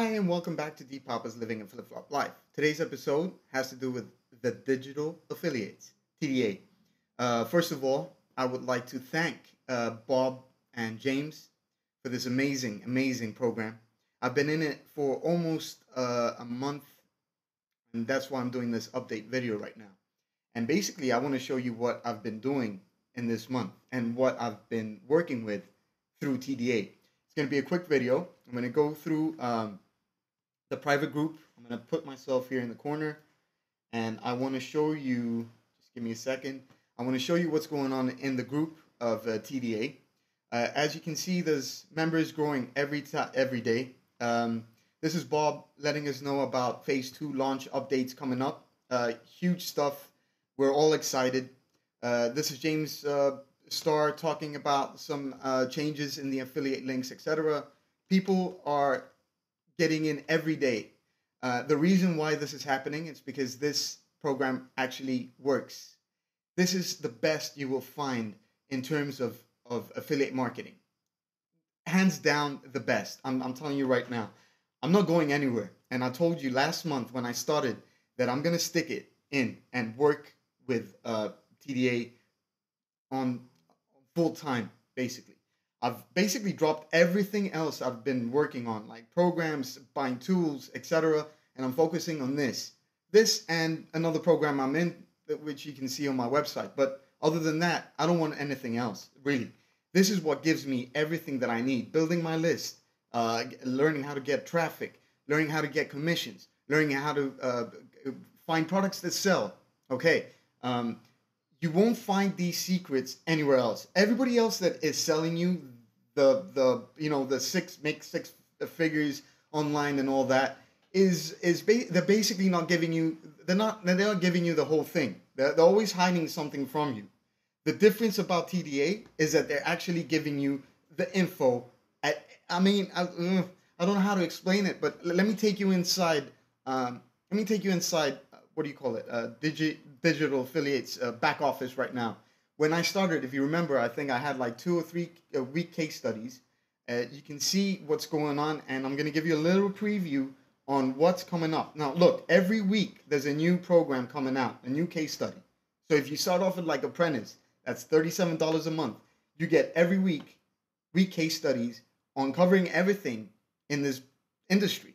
Hi, and welcome back to D-Papa's Living a Flip Flop Life. Today's episode has to do with the digital affiliates, TDA. Uh, first of all, I would like to thank uh, Bob and James for this amazing, amazing program. I've been in it for almost uh, a month, and that's why I'm doing this update video right now. And basically, I want to show you what I've been doing in this month and what I've been working with through TDA. It's going to be a quick video. I'm going to go through um, the private group. I'm going to put myself here in the corner and I want to show you, just give me a second. I want to show you what's going on in the group of uh, TDA. Uh, as you can see, there's members growing every time, every day. Um, this is Bob letting us know about phase two launch updates coming up. Uh, huge stuff. We're all excited. Uh, this is James uh, Starr talking about some uh, changes in the affiliate links, etc. People are getting in every day. Uh, the reason why this is happening is because this program actually works. This is the best you will find in terms of, of affiliate marketing. Hands down, the best. I'm, I'm telling you right now. I'm not going anywhere. And I told you last month when I started that I'm going to stick it in and work with uh, TDA on full time, basically. I've basically dropped everything else I've been working on, like programs, buying tools, etc. And I'm focusing on this. This and another program I'm in, which you can see on my website. But other than that, I don't want anything else, really. This is what gives me everything that I need building my list, uh, learning how to get traffic, learning how to get commissions, learning how to uh, find products that sell. Okay. Um, you won't find these secrets anywhere else. Everybody else that is selling you the the you know the six make six figures online and all that is is ba- they're basically not giving you they're not they're not giving you the whole thing. They're, they're always hiding something from you. The difference about TDA is that they're actually giving you the info. At I mean I, I don't know how to explain it, but let me take you inside. Um, let me take you inside. Uh, what do you call it? Uh, digi- digital affiliates uh, back office right now. When I started, if you remember, I think I had like two or three uh, week case studies. Uh, you can see what's going on, and I'm going to give you a little preview on what's coming up. Now, look, every week there's a new program coming out, a new case study. So if you start off with like Apprentice, that's $37 a month. You get every week, week case studies on covering everything in this industry.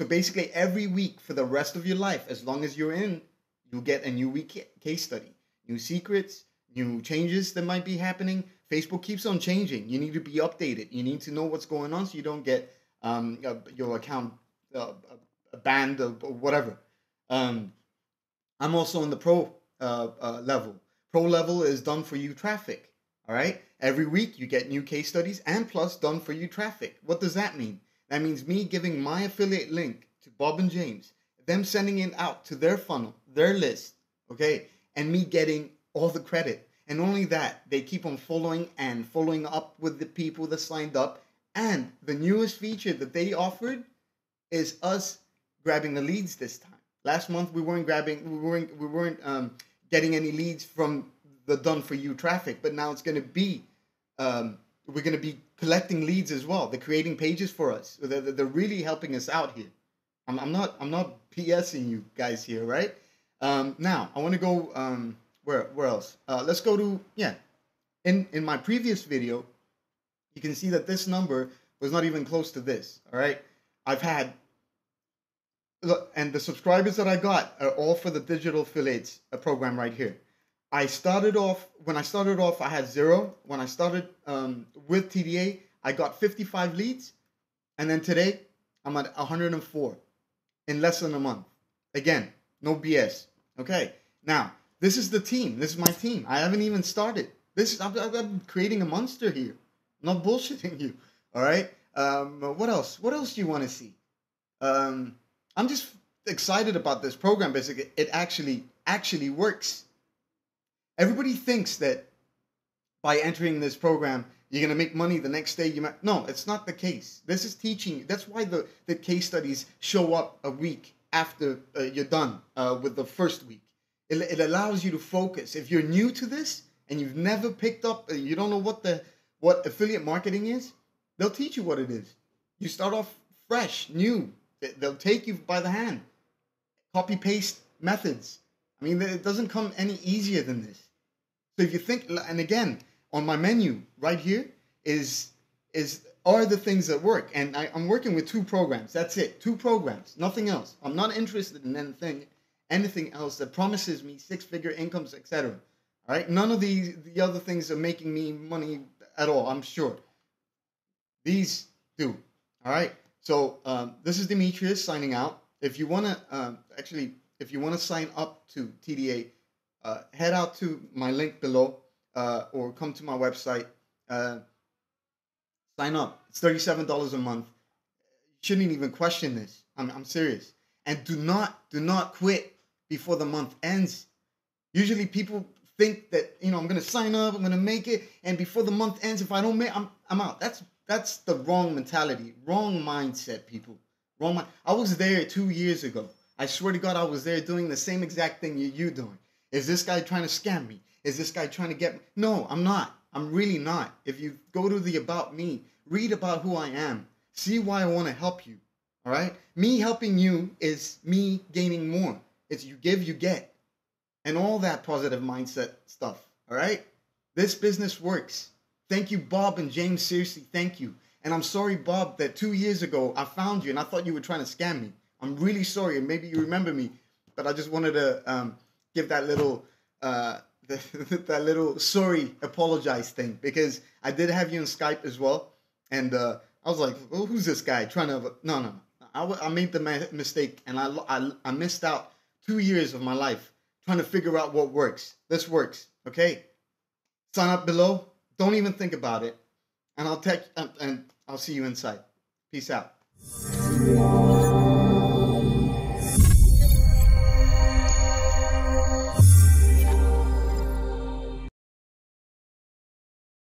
So basically, every week for the rest of your life, as long as you're in you'll get a new week case study, new secrets, new changes that might be happening. Facebook keeps on changing. You need to be updated. You need to know what's going on so you don't get um, your account uh, banned or, or whatever. Um, I'm also on the pro uh, uh, level. Pro level is done for you traffic. All right. Every week you get new case studies and plus done for you traffic. What does that mean? That means me giving my affiliate link to Bob and James them sending it out to their funnel, their list, okay, and me getting all the credit. And only that, they keep on following and following up with the people that signed up. And the newest feature that they offered is us grabbing the leads this time. Last month we weren't grabbing, we weren't, we weren't um, getting any leads from the done for you traffic, but now it's going to be, um, we're going to be collecting leads as well. They're creating pages for us. They're, they're really helping us out here. I'm, I'm not I'm not PSing you guys here, right? Um, now I want to go um, where where else? Uh, let's go to yeah. In in my previous video, you can see that this number was not even close to this. All right, I've had and the subscribers that I got are all for the digital affiliates uh, program right here. I started off when I started off, I had zero. When I started um, with TDA, I got 55 leads, and then today I'm at 104 in less than a month. Again, no BS. Okay. Now, this is the team. This is my team. I haven't even started. This I'm, I'm creating a monster here. I'm not bullshitting you. All right. Um, what else? What else do you want to see? Um, I'm just excited about this program. Basically, it actually actually works. Everybody thinks that by entering this program, you're gonna make money the next day. You might no, it's not the case. This is teaching. That's why the the case studies show up a week after uh, you're done uh, with the first week. It, it allows you to focus. If you're new to this and you've never picked up, uh, you don't know what the what affiliate marketing is. They'll teach you what it is. You start off fresh, new. They'll take you by the hand. Copy paste methods. I mean, it doesn't come any easier than this. So if you think, and again, on my menu right here is is are the things that work, and I, I'm working with two programs. That's it, two programs, nothing else. I'm not interested in anything anything else that promises me six figure incomes, etc. All right, none of these the other things are making me money at all. I'm sure these do. All right. So um, this is Demetrius signing out. If you want to um, actually, if you want to sign up to TDA, uh, head out to my link below uh, or come to my website. Uh, sign up. It's thirty-seven dollars a month. You shouldn't even question this. I'm, I'm serious. And do not do not quit before the month ends. Usually people think that you know I'm gonna sign up, I'm gonna make it, and before the month ends, if I don't make, I'm I'm out. That's that's the wrong mentality, wrong mindset, people. Wrong mind. I was there two years ago. I swear to God, I was there doing the same exact thing you you doing. Is this guy trying to scam me? Is this guy trying to get me? No, I'm not. I'm really not. If you go to the about me, read about who I am, see why I want to help you. All right? Me helping you is me gaining more. It's you give, you get. And all that positive mindset stuff. All right? This business works. Thank you, Bob and James. Seriously, thank you. And I'm sorry, Bob, that two years ago I found you and I thought you were trying to scam me. I'm really sorry, and maybe you remember me, but I just wanted to um, give that little uh, that little sorry apologize thing because I did have you on Skype as well, and uh, I was like, well, "Who's this guy trying to?" No, no, I, I made the mistake, and I, I I missed out two years of my life trying to figure out what works. This works, okay? Sign up below. Don't even think about it, and I'll take and I'll see you inside. Peace out.